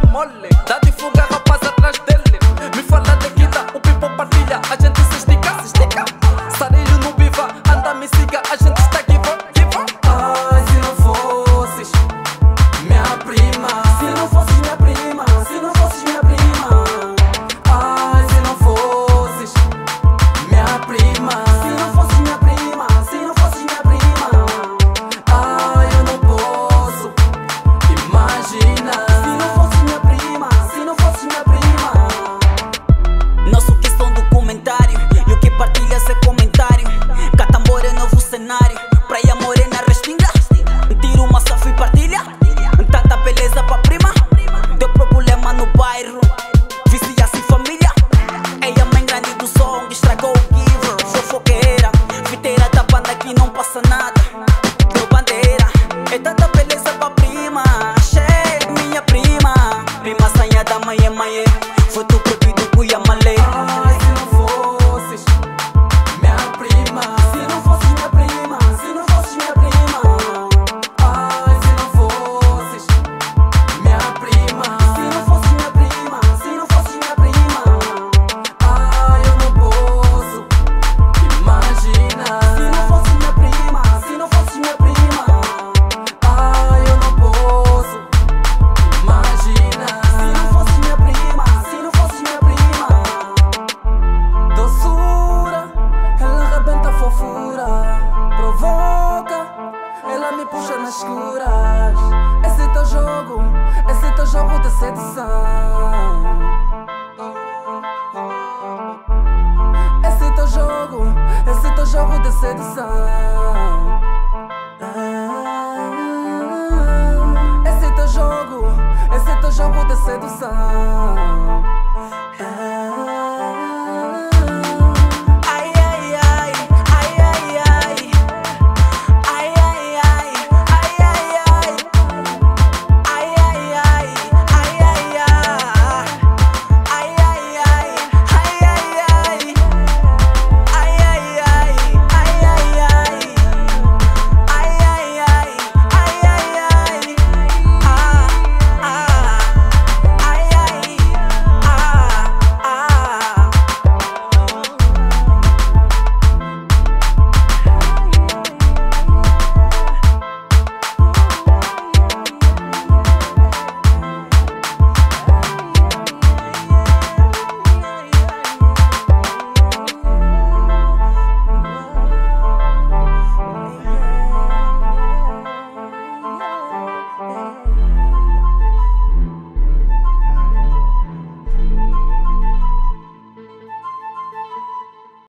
we mole. Daddy amar. nas escuras. Esse é teu jogo, esse é teu jogo de sedução.